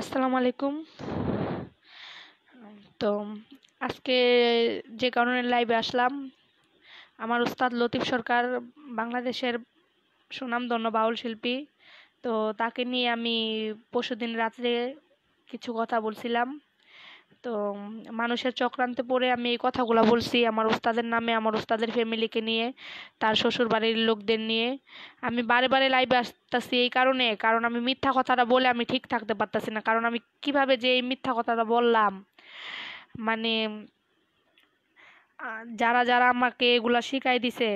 আসসালামু আলাইকুম। তো আজকে যে কারণে লাইভে আসলাম, আমার উস্তাদ লতিফ সরকার, বাংলাদেশের সুনামধন্য বাউল শিল্পী। তো তাকে নিয়ে আমি পরশুদিন রাত্রে কিছু কথা বলছিলাম। তো মানুষের চক্রান্তে পড়ে আমি এই কথাগুলো বলছি আমার ওস্তাদের নামে, আমার উস্তাদের ফ্যামিলিকে নিয়ে, তার শ্বশুর বাড়ির লোকদের নিয়ে। আমি বারে বারে লাইভে আসতেছি এই কারণে, কারণ আমি মিথ্যা কথাটা বলে আমি ঠিক থাকতে পারতাছি না। কারণ আমি কীভাবে যে এই মিথ্যা কথাটা বললাম? মানে যারা যারা আমাকে এগুলা শিখাই দিছে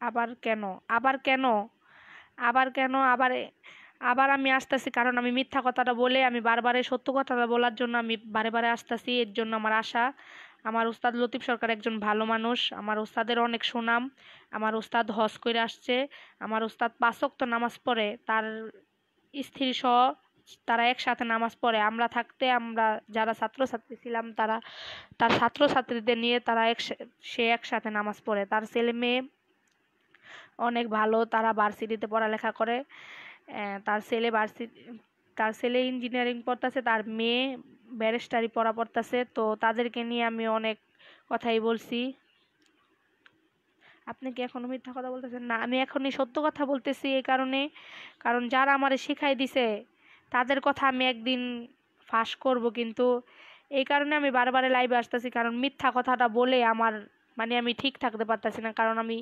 আবার কেন? আবার কেন? আবার কেন? আবার আবার আমি আসতেছি কারণ আমি মিথ্যা কথাটা বলে আমি বারবারে সত্য কথাটা বলার জন্য আমি বারে বারে আসতেছি, এর জন্য আমার আশা। আমার উস্তাদ লতিফ সরকার একজন ভালো মানুষ, আমার উস্তাদের অনেক সুনাম, আমার উস্তাদ হজ করে আসছে, আমার উস্তাদ পাঁচক্ত নামাজ পড়ে, তার স্ত্রী সহ তারা একসাথে নামাজ পড়ে। আমরা থাকতে আমরা যারা ছাত্রছাত্রী ছিলাম, তারা, তার ছাত্রছাত্রীদের নিয়ে তারা এক সে একসাথে নামাজ পড়ে। তার ছেলে মেয়ে অনেক ভালো, তারা ভার্সিটিতে পড়ালেখা করে। তার ছেলে ভার্সিটি তার ছেলে ইঞ্জিনিয়ারিং পড়তেছে, তার মেয়ে ব্যারিস্টারি পড়া পড়তেছে। তো তাদেরকে নিয়ে আমি অনেক কথাই বলছি। আপনি কি এখনও মিথ্যা কথা বলতেছেন? না, আমি এখনই সত্য কথা বলতেছি এই কারণে। কারণ যারা আমারে শিখাই দিছে, তাদের কথা আমি একদিন ফাঁস করব কিন্তু। এই কারণে আমি বারবারে লাইভে আসতেছি, কারণ মিথ্যা কথাটা বলে আমার মানে আমি ঠিক থাকতে পারতেছি না। কারণ আমি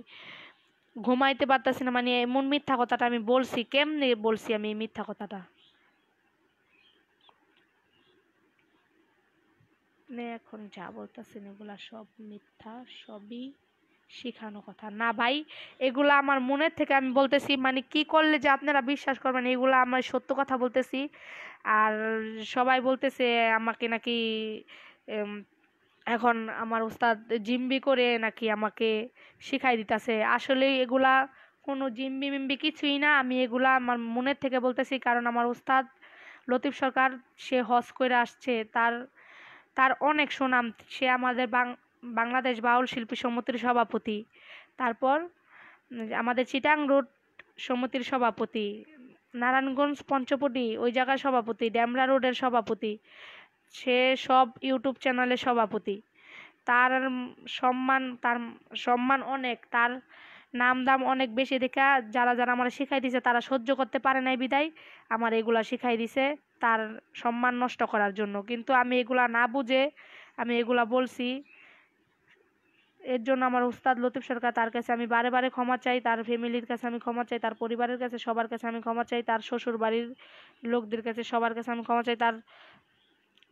ঘুমাইতে পারতেছি না মানে এমন মিথ্যা কথাটা আমি বলছি, কেমনে বলছি আমি এই মিথ্যা কথাটা? এখন যা বলতেছেন এগুলা সব মিথ্যা, সবই শিখানো কথা। না ভাই, এগুলা আমার মনের থেকে আমি বলতেছি মানে কি করলে যে আপনারা বিশ্বাস করবেন, এগুলা আমার সত্য কথা বলতেছি। আর সবাই বলতেছে আমাকে নাকি এখন আমার উস্তাদ জিম্বি করে নাকি আমাকে শিখাই দিতেছে। আসলে এগুলা কোনো জিম্বি মিম্বি কিছুই না। আমি এগুলা আমার মনের থেকে বলতেছি, কারণ আমার উস্তাদ লতিফ সরকার, সে হজ করে আসছে। তার তার অনেক সুনাম। সে আমাদের বাংলাদেশ বাউল শিল্পী সমিতির সভাপতি। তারপর আমাদের চিটাং রোড সমিতির সভাপতি, নারায়ণগঞ্জ পঞ্চপটি, ওই জায়গার সভাপতি ড্যামরা রোডের সভাপতি। সে সব ইউটিউব চ্যানেলের সভাপতি তার সম্মান তার সম্মান অনেক, তার নাম দাম অনেক বেশি দেখা যারা যারা আমার শিখাই দিছে তারা সহ্য করতে পারে নাই বিদায়। আমার এগুলা শিখাই দিছে তার সম্মান নষ্ট করার জন্য। কিন্তু আমি এগুলা না বুঝে আমি এগুলা বলছি, এর জন্য আমার উস্তাদ লতিফ সরকার তার কাছে আমি বারে বারে ক্ষমা চাই, তার ফ্যামিলির কাছে আমি ক্ষমা চাই, তার পরিবারের কাছে সবার কাছে আমি ক্ষমা চাই, তার শ্বশুর বাড়ির লোকদের কাছে সবার কাছে আমি ক্ষমা চাই, তার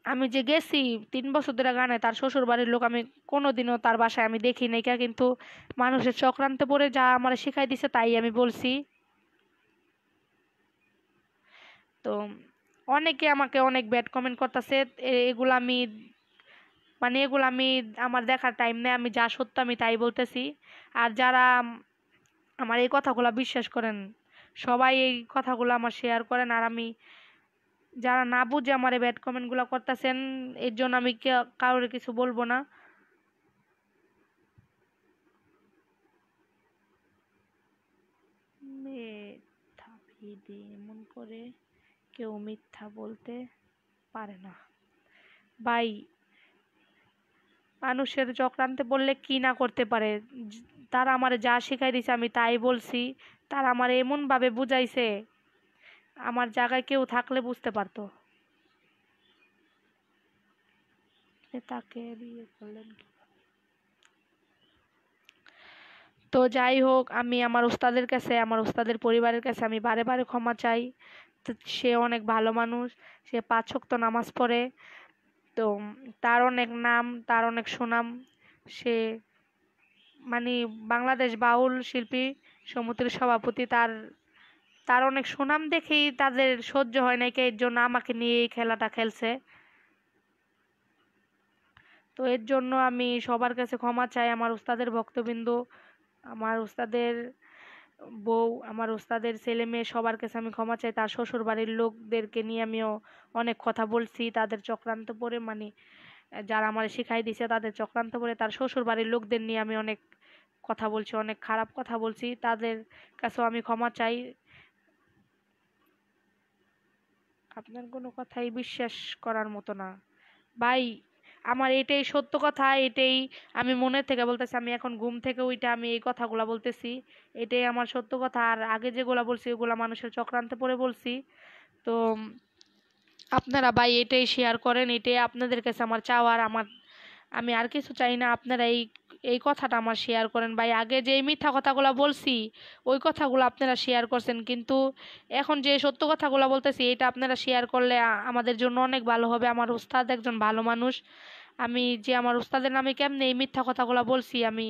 আমি যে গেছি তিন বছর ধরে গানে, তার শ্বশুর বাড়ির লোক আমি কোনোদিনও তার বাসায় আমি দেখি নাই। কা কিন্তু মানুষের চক্রান্তে পড়ে যা আমার শিখাই দিছে, তাই আমি বলছি। তো অনেকে আমাকে অনেক ব্যাড কমেন্ট করতেছে এগুলো আমি মানে এগুলো আমি, আমার দেখার টাইম নেই, আমি যা সত্য আমি তাই বলতেছি। আর যারা আমার এই কথাগুলো বিশ্বাস করেন, সবাই এই কথাগুলো আমার শেয়ার করেন। আর আমি যারা না বুঝে আমার এই ব্যাড কমেন্টগুলো করতেছেন, এর জন্য আমি কারোর কিছু বলব না। মিথ্যা এমন করে কেউ মিথ্যা বলতে পারে না। ভাই, মানুষের চক্রান্তে বললে কি না করতে পারে? তারা আমার যা শেখাই দিছে আমি তাই বলছি। তারা আমার এমনভাবে বুঝাইছে। আমার জায়গায় কেউ থাকলে বুঝতে পারতো। তাকে বিয়ে করলেন। তো যাই হোক, আমি আমার উস্তাদের কাছে, আমার উস্তাদের পরিবারের কাছে আমি বারে বারে ক্ষমা চাই। সে অনেক ভালো মানুষ, সে পাঁচ শক্ত নামাজ পড়ে। তো তার অনেক নাম, তার অনেক সুনাম। সে মানে বাংলাদেশ বাউল শিল্পী সমিতির সভাপতি, তার তার অনেক সুনাম দেখেই তাদের সহ্য হয় নাই এর জন্য আমাকে নিয়ে এই খেলাটা খেলছে। তো এর জন্য আমি সবার কাছে ক্ষমা চাই আমার উস্তাদের ভক্তবৃন্দ, আমার উস্তাদের বউ, আমার উস্তাদের ছেলে মেয়ে সবার কাছে আমি ক্ষমা চাই। তার শ্বশুর বাড়ির লোকদেরকে নিয়ে আমিও অনেক কথা বলছি, তাদের চক্রান্ত পরে মানে যারা আমার শিখাই দিছে তাদের চক্রান্ত করে তার শ্বশুর বাড়ির লোকদের নিয়ে আমি অনেক কথা বলছি, অনেক খারাপ কথা বলছি। তাদের কাছেও আমি ক্ষমা চাই। আপনার কোনো কথাই বিশ্বাস করার মতো না। ভাই, আমার এটাই সত্য কথা, এটাই আমি মনের থেকে বলতেছি, আমি এখন ঘুম থেকে ওইটা আমি এই কথাগুলা বলতেছি। এটাই আমার সত্য কথা। আর আগে যেগুলা বলছি ওগুলা মানুষের চক্রান্তে পড়ে বলছি। তো আপনারা ভাই এটাই শেয়ার করেন, এটাই আপনাদের কাছে আমার চাওয়ার। আমার, আমি আর কিছু চাই না, আপনারা এই এই কথাটা আমার শেয়ার করেন ভাই। আগে যে মিথ্যা কথাগুলো বলছি, ওই কথাগুলো আপনারা শেয়ার করছেন। কিন্তু এখন যে সত্য কথাগুলো বলতেছি, এটা আপনারা শেয়ার করলে আমাদের জন্য অনেক ভালো হবে। আমার উস্তাদ একজন ভালো মানুষ। আমি যে আমার উস্তাদের নামে কেমনে এই মিথ্যা কথাগুলো বলছি, আমি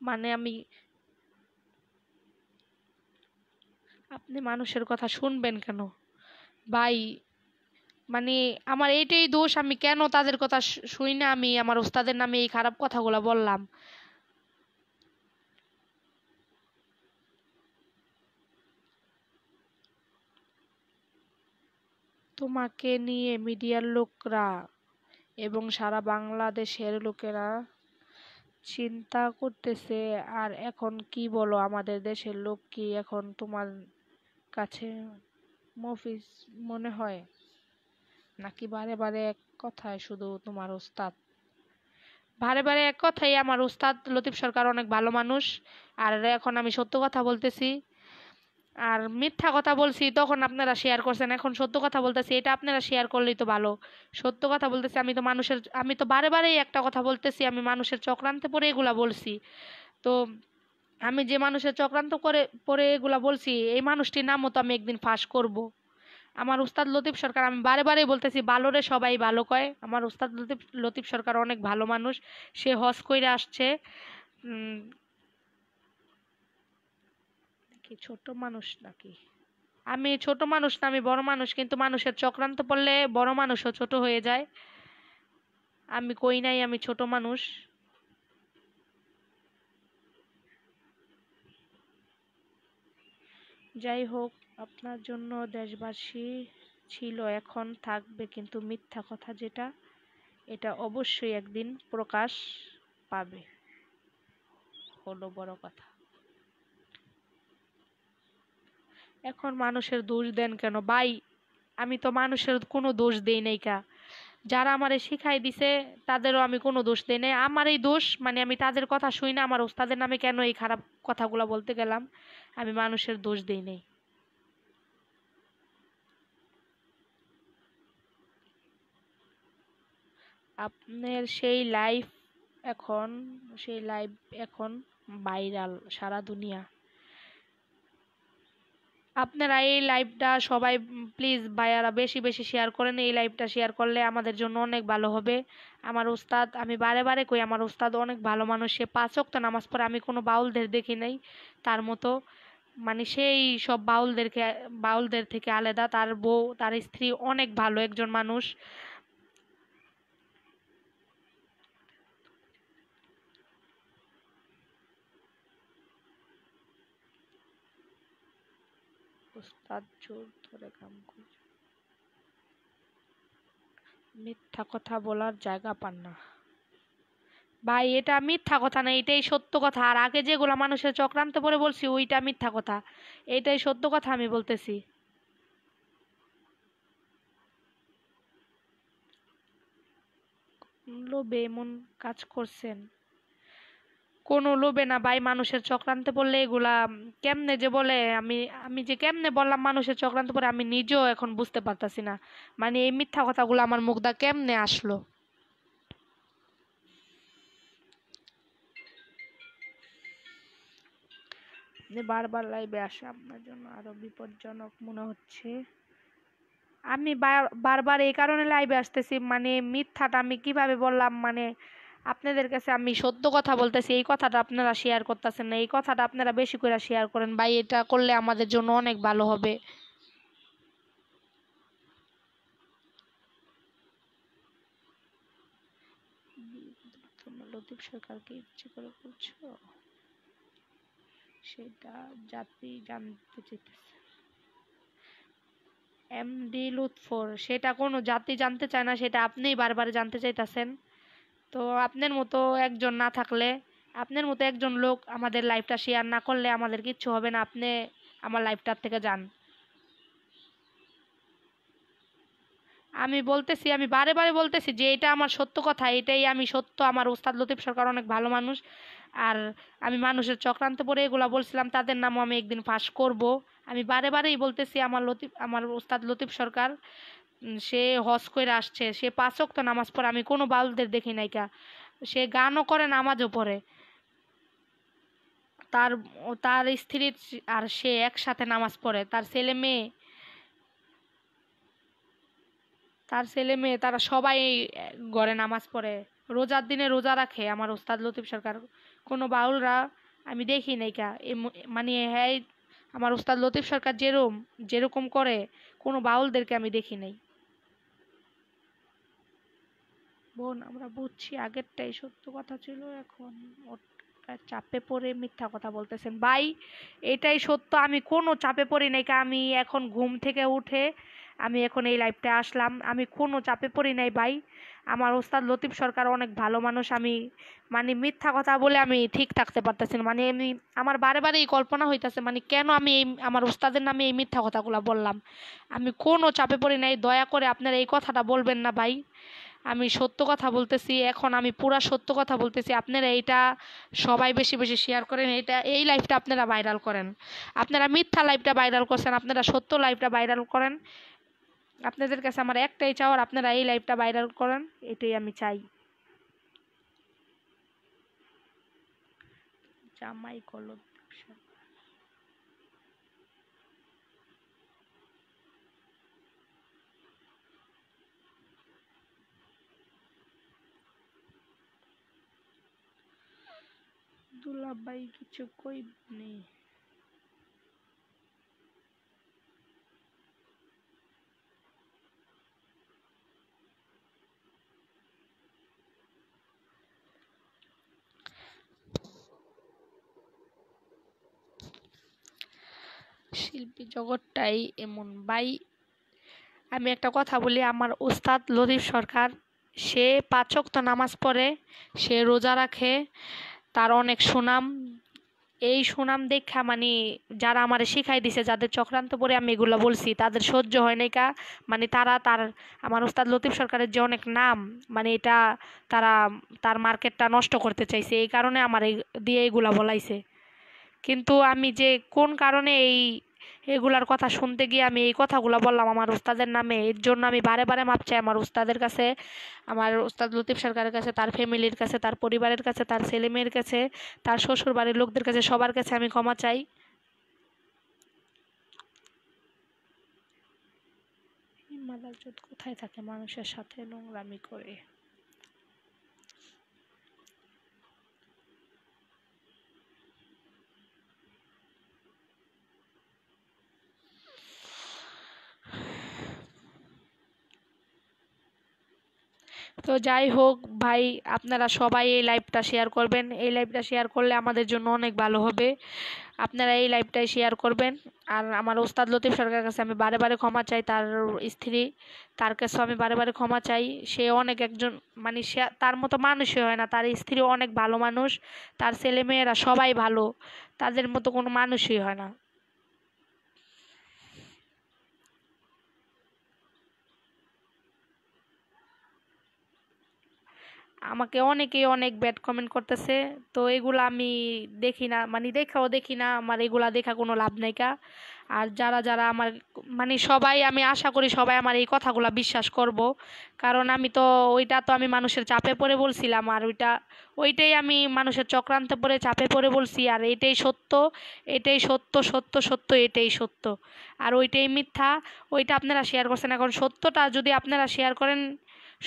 মানে আমি আপনি মানুষের কথা শুনবেন কেন? ভাই মানে আমার এইটাই দোষ, আমি কেন তাদের কথা শুই না? আমি আমার ওস্তাদের নামে এই খারাপ কথাগুলো বললাম। তোমাকে নিয়ে মিডিয়ার লোকরা এবং সারা বাংলাদেশের লোকেরা চিন্তা করতেছে, আর এখন কি বলো? আমাদের দেশের লোক কি এখন তোমার কাছে মফিজ মনে হয়? নাকি বারে বারে এক কথায় শুধু তোমার ওস্তাদ? বারে বারে এক কথাই আমার ওস্তাদ লতিফ সরকার অনেক ভালো মানুষ। আর এখন আমি সত্য কথা বলতেছি। আর মিথ্যা কথা বলছি, তখন আপনারা শেয়ার করছেন। এখন সত্য কথা বলতেছি, এটা আপনারা শেয়ার করলেই তো ভালো। সত্য কথা বলতেছি, আমি তো মানুষের, আমি তো বারে বারেই একটা কথা বলতেছি, আমি মানুষের চক্রান্তে পরে এগুলা বলছি। তো আমি যে মানুষের চক্রান্ত করে পরে এগুলা বলছি, এই মানুষটির নামও তো আমি একদিন ফাঁস করব। আমার উস্তাদ লতিফ সরকার, আমি বারে বারে বলতেছি ভালোরে সবাই, ভালো কয়। আমার উস্তাদ লতিফ লতিফ সরকার অনেক ভালো মানুষ, সে হজ কইরে আসছে। কি ছোট মানুষ নাকি? আমি ছোট মানুষ না, আমি বড় মানুষ, কিন্তু মানুষের চক্রান্ত পড়লে বড় মানুষও ছোট হয়ে যায়। আমি কই নাই, আমি ছোট মানুষ। যাই হোক আপনার জন্য দেশবাসী ছিল, এখন থাকবে কিন্তু মিথ্যা কথা যেটা, এটা অবশ্যই একদিন প্রকাশ পাবে। হলো বড় কথা। এখন মানুষের দোষ দেন কেন? ভাই, আমি তো মানুষের কোনো দোষ দেই নাই কা। যারা আমারে শিখাই দিছে, তাদেরও আমি কোনো দোষ দেই নাই। আমার এই দোষ মানে আমি তাদের কথা শুই না, আমার ওস্তাদের নামে কেন এই খারাপ কথাগুলো বলতে গেলাম? আমি মানুষের দোষ দেই নাই। আপনার সেই লাইফ এখন, সেই লাইভ এখন ভাইরাল সারা দুনিয়া। আপনারা এই লাইভটা সবাই প্লিজ ভাইয়ারা বেশি বেশি শেয়ার করেন, এই লাইভটা শেয়ার করলে আমাদের জন্য অনেক ভালো হবে। আমার উস্তাদ, আমি বারে বারে কই, আমার উস্তাদ অনেক ভালো মানুষ, সে পাঁচ ওয়াক্ত নামাজ পড়ে, আমি কোনো বাউলদের দেখি নাই তার মতো। মানে সেই সব বাউলদেরকে, বাউলদের থেকে আলাদা, তার বউ, তার স্ত্রী অনেক ভালো একজন মানুষ ওস্তাদ জোর ধরে কাম করছে। মিথ্যা কথা বলার জায়গা পান না। ভাই, এটা মিথ্যা কথা না, এটাই সত্য কথা। আর আগে যেগুলো মানুষের চক্রান্ত করে বলছি, ওইটা মিথ্যা কথা। এটাই সত্য কথা আমি বলতেছি। লোভে এমন কাজ করছেন? কোনো লোভে না ভাই মানুষের চক্রান্তে পড়লে এগুলা কেমনে যে বলে? আমি আমি যে কেমনে বললাম মানুষের চক্রান্ত পরে আমি নিজেও এখন বুঝতে পারতাছি না। মানে এই মিথ্যা কথাগুলো আমার মুখদা কেমনে আসলো? বারবার লাইভে আসে, আপনার জন্য আরও বিপজ্জনক মনে হচ্ছে। আমি বারবার এই কারণে লাইভে আসতেছি মানে মিথ্যাটা আমি কীভাবে বললাম? মানে আপনাদের কাছে আমি সত্য কথা বলতেছি, এই কথাটা আপনারা শেয়ার করতেছেন না, এই কথাটা আপনারা বেশি করে শেয়ার করেন। ভাই, এটা করলে আমাদের জন্য অনেক ভালো হবে। লতিফ সরকারকে ইচ্ছে করে বলছো সেটা জাতি জানতে চাইতেছে। এমডি লুৎফর সেটা কোনো জাতি জানতে চায় না, সেটা আপনিই বারবার জানতে চাইতেছেন? তো আপনার মতো একজন না থাকলে, আপনার মতো একজন লোক আমাদের লাইফটা শেয়ার না করলে আমাদের কিচ্ছু হবে না। আপনি আমার লাইফটার থেকে যান। আমি বলতেছি, আমি বারে বারে বলতেছি যে এটা আমার সত্য কথা, এটাই আমি সত্য। আমার ওস্তাদ লতিফ সরকার অনেক ভালো মানুষ। আর আমি মানুষের চক্রান্ত পরে এগুলা বলছিলাম, তাদের নামও আমি একদিন ফাঁস করব। আমি বারে বারেই বলতেছি, আমার লতিফ, আমার ওস্তাদ লতিফ সরকার সে হজ করে আসছে, সে পাঁচ ওয়াক্ত নামাজ পড়ে, আমি কোনো বাউলদের দেখি নাই কা। সে গানও করে নামাজও পড়ে। তার তার স্ত্রীর আর সে একসাথে নামাজ পড়ে। তার ছেলে মেয়ে, তার ছেলে মেয়ে, তারা সবাই ঘরে নামাজ পড়ে। রোজার দিনে রোজা রাখে আমার ওস্তাদ লতিফ সরকার। কোনো বাউলরা আমি দেখি নাই কা। মানে হ্যাঁ আমার ওস্তাদ লতিফ সরকার যেরম, যেরকম করে, কোনো বাউলদেরকে আমি দেখি নাই। বোন, আমরা বুঝছি আগেরটাই সত্য কথা ছিল, এখন চাপে পড়ে মিথ্যা কথা বলতেছেন। ভাই, এটাই সত্য, আমি কোনো চাপে পড়ি নাই আমি এখন ঘুম থেকে উঠে আমি এখন এই লাইফটা আসলাম, আমি কোনো চাপে পড়ি নাই ভাই। আমার ওস্তাদ লতিফ সরকার অনেক ভালো মানুষ, আমি মানে মিথ্যা কথা বলে আমি ঠিক থাকতে পারতেছি মানে আমি, আমার বারে বারে এই কল্পনা হইতেছে মানে কেন আমি এই, আমার ওস্তাদের নামে এই মিথ্যা কথাগুলো বললাম? আমি কোনো চাপে পড়ি নাই, দয়া করে আপনারা এই কথাটা বলবেন না ভাই। আমি সত্য কথা বলতেছি, এখন আমি পুরা সত্য কথা বলতেছি। আপনারা এইটা সবাই বেশি বেশি শেয়ার করেন, এটা এই লাইফটা আপনারা ভাইরাল করেন। আপনারা মিথ্যা লাইফটা ভাইরাল করছেন, আপনারা সত্য লাইফটা ভাইরাল করেন। আপনাদের কাছে আমার একটাই চাওয়ার, আপনারা এই লাইফটা ভাইরাল করেন, এটাই আমি চাই। জামাই কলম দুলাভাই কিছু কই নেই শিল্পী জগৎটাই এমন। বাই আমি একটা কথা বলি, আমার ওস্তাদ লতিফ সরকার, সে পাঁচক্ত নামাজ পড়ে, সে রোজা রাখে তার অনেক সুনাম। এই সুনাম দেখা মানে যারা আমার শিখাই দিছে, যাদের চক্রান্ত পরে আমি এগুলো বলছি, তাদের সহ্য হয় নাই কা। মানে তারা তার, আমার উস্তাদ লতিফ সরকারের যে অনেক নাম মানে এটা তারা, তার মার্কেটটা নষ্ট করতে চাইছে, এই কারণে আমার দিয়ে এগুলা বলাইছে। কিন্তু আমি যে কোন কারণে এই এগুলার কথা শুনতে গিয়ে আমি এই কথাগুলো বললাম আমার উস্তাদের নামে। এর জন্য আমি বারে বারে মাপ চাই আমার উস্তাদের কাছে, আমার উস্তাদ লতিফ সরকারের কাছে, তার ফ্যামিলির কাছে, তার পরিবারের কাছে, তার ছেলে মেয়ের কাছে, তার শ্বশুর বাড়ির লোকদের কাছে, সবার কাছে আমি ক্ষমা চাই। কোথায় থাকে মানুষের সাথে নোংরামি করে? তো যাই হোক, ভাই, আপনারা সবাই এই লাইভটা শেয়ার করবেন। এই লাইভটা শেয়ার করলে আমাদের জন্য অনেক ভালো হবে। আপনারা এই লাইভটাই শেয়ার করবেন। আর আমার ওস্তাদ লতিফ সরকারের কাছে আমি বারে বারে ক্ষমা চাই, তার স্ত্রী, তার কাছেও আমি বারে বারে ক্ষমা চাই। সে অনেক একজন মানে সে, তার মতো মানুষই হয় না। তার স্ত্রী অনেক ভালো মানুষ, তার ছেলে মেয়েরা সবাই ভালো। তাদের মতো কোনো মানুষই হয় না। আমাকে অনেকেই অনেক ব্যাড কমেন্ট করতেছে। তো এগুলো আমি দেখি না মানে দেখাও দেখি না, আমার এগুলা দেখা কোনো লাভ নেই কা। আর যারা যারা আমার মানে সবাই, আমি আশা করি সবাই আমার এই কথাগুলো বিশ্বাস করব। কারণ আমি তো, ওইটা তো আমি মানুষের চাপে পড়ে বলছিলাম, আর ওইটা, ওইটাই আমি মানুষের চক্রান্তে পড়ে চাপে পড়ে বলছি, আর এটাই সত্য এটাই সত্য সত্য সত্য, এটাই সত্য। আর ওইটাই মিথ্যা, ওইটা আপনারা শেয়ার করছেন। এখন সত্যটা যদি আপনারা শেয়ার করেন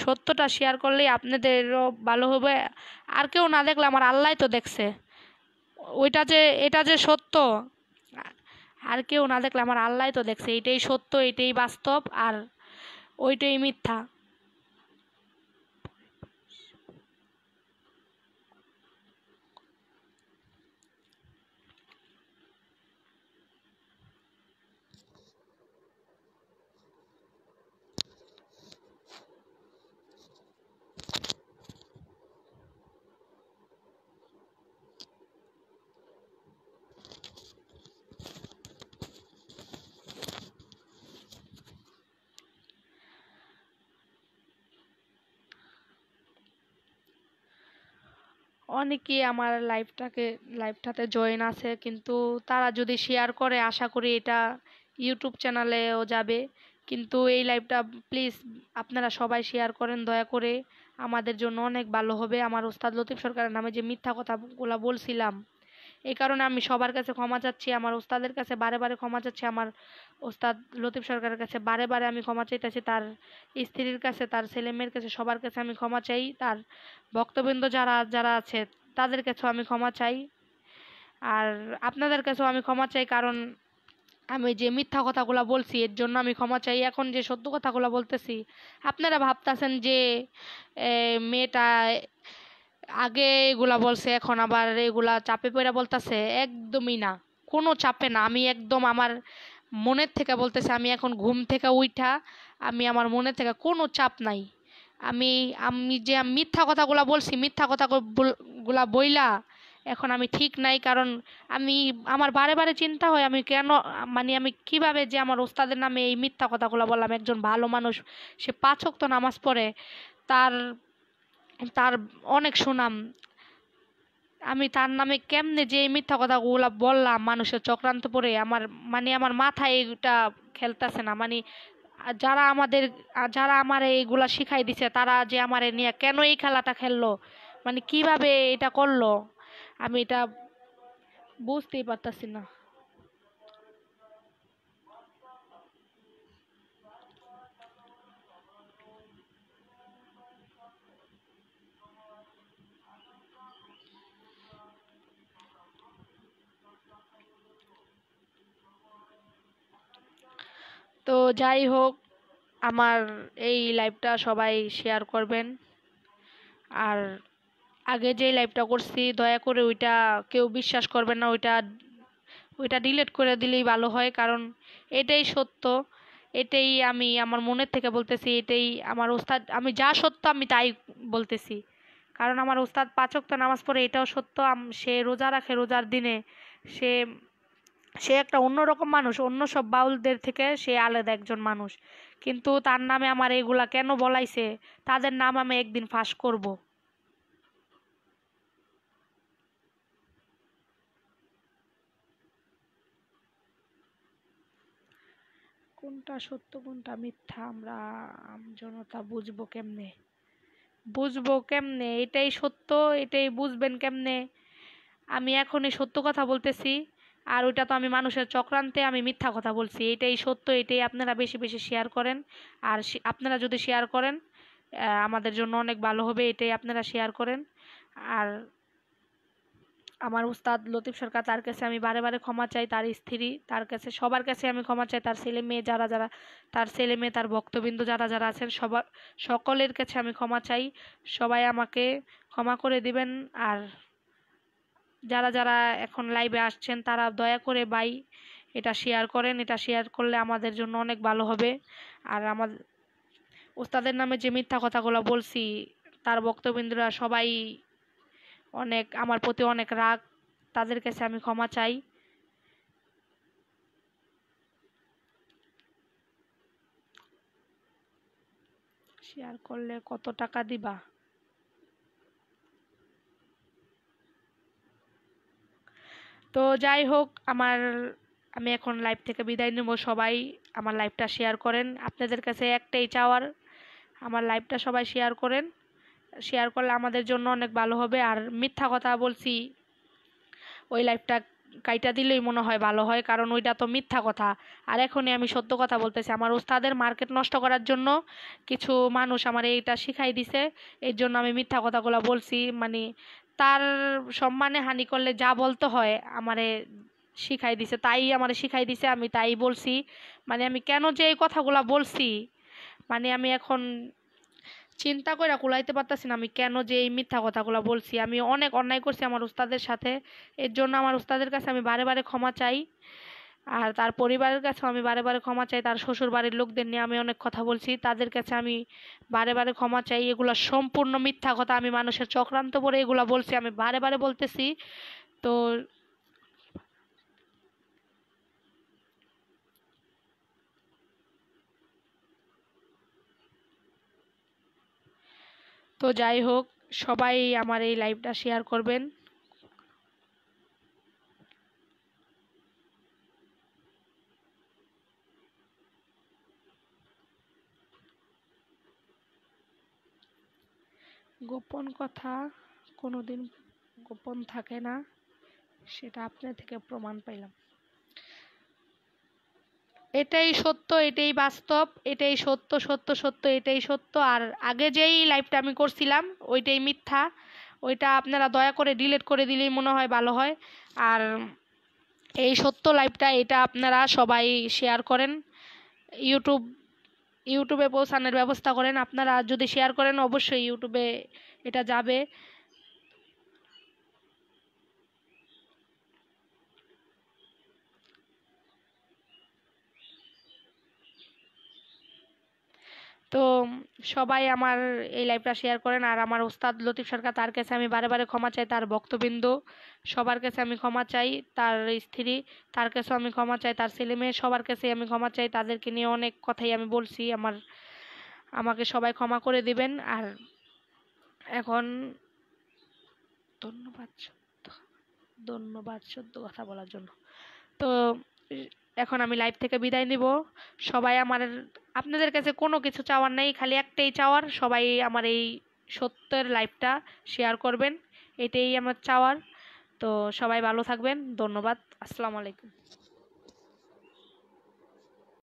সত্যটা শেয়ার করলেই আপনাদেরও ভালো হবে। আর কেউ না দেখলে আমার আল্লাহ তো দেখছে। ওইটা যে, এটা যে সত্য, আর কেউ না দেখলে আমার আল্লাহ তো দেখছে। এটাই সত্য এটাই বাস্তব, আর ওইটাই মিথ্যা। অনেকেই আমার লাইভটাকে লাইভটাতে জয়েন আছে, কিন্তু তারা যদি শেয়ার করে, আশা করি এটা ইউটিউব চ্যানেলেও যাবে। কিন্তু এই লাইভটা প্লিজ আপনারা সবাই শেয়ার করেন, দয়া করে। আমাদের জন্য অনেক ভালো হবে। আমার ওস্তাদ লতিফ সরকারের নামে যে মিথ্যা কথাগুলো বলছিলাম এই কারণে আমি সবার কাছে ক্ষমা চাচ্ছি, আমার ওস্তাদের কাছে বারে বারে ক্ষমা চাচ্ছি, আমার ওস্তাদ লতিফ সরকারের কাছে বারে বারে আমি ক্ষমা চাইতেছি, তার স্ত্রীর কাছে, তার ছেলে মেয়ের কাছে সবার কাছে আমি ক্ষমা চাই, তার ভক্তবৃন্দ যারা যারা আছে, তাদের কাছেও আমি ক্ষমা চাই। আর আপনাদের কাছেও আমি ক্ষমা চাই, কারণ আমি যে মিথ্যা কথাগুলো বলছি, এর জন্য আমি ক্ষমা চাই। এখন যে সত্য কথাগুলো বলতেছি, আপনারা ভাবতেছেন যে মেয়েটা আগে এগুলা বলছে, এখন আবার এগুলা চাপে পড়ে বলতেছে, একদমই না। কোনো চাপে না। আমি একদম আমার মনের থেকে বলতেছে, আমি এখন ঘুম থেকে উইঠা আমি আমার মনের থেকে কোনো চাপ নাই। আমি আমি যে মিথ্যা কথাগুলো বলছি, মিথ্যা কথাগুলা বইলা এখন আমি ঠিক নাই। কারণ আমি, আমার বারে বারে চিন্তা হয়, আমি কেন মানে আমি কীভাবে যে আমার ওস্তাদের নামে এই মিথ্যা কথাগুলো বললাম। একজন ভালো মানুষ, সে পাঁচ তো নামাজ পড়ে, তার তার অনেক সুনাম। আমি তার নামে কেমনে যে মিথ্যা কথাগুলো বললাম, মানুষের চক্রান্ত পরে আমার মানে আমার মাথায় এটা খেলতেছে না। মানে যারা আমাদের, যারা আমার এইগুলা শিখাই দিছে, তারা যে আমার নিয়ে কেন এই খেলাটা খেললো? মানে কীভাবে এটা করল? আমি এটা বুঝতেই পারতাছি না। তো যাই হোক, আমার এই লাইভটা সবাই শেয়ার করবেন। আর আগে যেই লাইভটা করছি, দয়া করে ওইটা কেউ বিশ্বাস করবেন না, ওইটা ওইটা ডিলিট করে দিলেই ভালো হয়, কারণ এটাই সত্য। এটাই আমি আমার মনের থেকে বলতেছি, এটাই আমার ওস্তাদ, আমি যা সত্য আমি তাই বলতেছি। কারণ আমার ওস্তাদ পাচক তো নামাজ পড়ে, এটাও সত্য। সে রোজা রাখে রোজার দিনে, সে সে একটা অন্যরকম মানুষ অন্য সব বাউলদের থেকে সে আলাদা একজন মানুষ। কিন্তু তার নামে আমার এগুলা কেন বলাইছে? তাদের নাম আমি একদিন ফাঁস করব। কোনটা সত্য কোনটা মিথ্যা আমরা জনতা বুঝব কেমনে? বুঝব কেমনে? এটাই সত্য এটাই বুঝবেন কেমনে? আমি এখনই সত্য কথা বলতেছি। আর ওইটা তো আমি মানুষের চক্রান্তে আমি মিথ্যা কথা বলছি। এটাই সত্য, এটাই আপনারা বেশি বেশি শেয়ার করেন। আর আপনারা যদি শেয়ার করেন আমাদের জন্য অনেক ভালো হবে, এটাই আপনারা শেয়ার করেন। আর আমার উস্তাদ লতিফ সরকার, তার কাছে আমি বারে বারে ক্ষমা চাই, তার স্ত্রী, তার কাছে, সবার কাছে আমি ক্ষমা চাই, তার ছেলে মেয়ে যারা যারা, তার ছেলে মেয়ে, তার ভক্তবিন্দু যারা যারা আছেন সবার সকলের কাছে আমি ক্ষমা চাই। সবাই আমাকে ক্ষমা করে দিবেন। আর যারা যারা এখন লাইভে আসছেন, তারা দয়া করে বাই এটা শেয়ার করেন। এটা শেয়ার করলে আমাদের জন্য অনেক ভালো হবে। আর আমার ওস্তাদের নামে যে মিথ্যা কথাগুলো বলছি, তার বক্তবিন্দুরা সবাই অনেক, আমার প্রতি অনেক রাগ। তাদের কাছে আমি ক্ষমা চাই। শেয়ার করলে কত টাকা দিবা? তো যাই হোক, আমার, আমি এখন লাইভ থেকে বিদায় নেব। সবাই আমার লাইভটা শেয়ার করেন। আপনাদের কাছে একটাই চাওয়ার, আমার লাইভটা সবাই শেয়ার করেন। শেয়ার করলে আমাদের জন্য অনেক ভালো হবে। আর মিথ্যা কথা বলছি, ওই লাইভটা কাইটা দিলেই মনে হয় ভালো হয়, কারণ ওইটা তো মিথ্যা কথা। আর এখনই আমি সত্য কথা বলতেছি, আমার ওস্তাদের মার্কেট নষ্ট করার জন্য কিছু মানুষ আমার এইটা শিখাই দিছে। এর জন্য আমি মিথ্যা কথাগুলো বলছি মানে তার সম্মানে হানি করলে যা বলতে হয় আমারে শিখাই দিছে, তাই আমারে শিখাই দিছে, আমি তাই বলছি। মানে আমি কেন যে এই কথাগুলো বলছি? মানে আমি এখন চিন্তা করে কুলাইতে পারতাছি না, আমি কেন যে এই মিথ্যা কথাগুলো বলছি। আমি অনেক অন্যায় করছি আমার উস্তাদের সাথে, এর জন্য আমার উস্তাদের কাছে আমি বারে বারে ক্ষমা চাই। আর তার পরিবারের কাছে আমি বারে বারে ক্ষমা চাই, তার শ্বশুর বাড়ির লোকদের নিয়ে আমি অনেক কথা বলছি, তাদের কাছে আমি বারে বারে ক্ষমা চাই, এগুলো সম্পূর্ণ মিথ্যা কথা, আমি মানুষের চক্রান্ত করে এগুলো বলছি, আমি বারে বারে বলতেছি। তো তো যাই হোক, সবাই আমার এই লাইভটা শেয়ার করবেন। গোপন কথা কোনোদিন গোপন থাকে না, সেটা আপনার থেকে প্রমাণ পাইলাম। এটাই সত্য, এটাই বাস্তব, এটাই সত্য সত্য সত্য, এটাই সত্য। আর আগে যেই লাইভটা আমি করছিলাম, ওইটাই মিথ্যা। ওইটা আপনারা দয়া করে ডিলিট করে দিলেই মনে হয় ভালো হয়। আর এই সত্য লাইভটা এটা আপনারা সবাই শেয়ার করেন। ইউটিউব ইউটিউবে পৌঁছানোর ব্যবস্থা করেন। আপনারা যদি শেয়ার করেন অবশ্যই ইউটিউবে এটা যাবে। তো সবাই আমার এই লাইভটা শেয়ার করেন আর আমার ওস্তাদ লতিফ সরকার, তার কাছে আমি বারে বারে ক্ষমা চাই, তার বক্তবৃন্দ সবার কাছে আমি ক্ষমা চাই, তার স্ত্রী তার কাছেও আমি ক্ষমা চাই, তার ছেলে মেয়ে সবার কাছে আমি ক্ষমা চাই, তাদেরকে নিয়ে অনেক কথাই আমি বলছি, আমার, আমাকে সবাই ক্ষমা করে দিবেন। আর এখন ধন্যবাদ ধন্যবাদ সত্য কথা বলার জন্য। তো এখন আমি লাইভ থেকে বিদায় নিব। সবাই আমার, আপনাদের কাছে কোনো কিছু চাওয়ার নেই, খালি একটাই চাওয়ার, সবাই আমার এই সত্যের লাইভটা শেয়ার করবেন, এটাই আমার চাওয়ার। তো সবাই ভালো থাকবেন, ধন্যবাদ, আসসালামু আলাইকুম।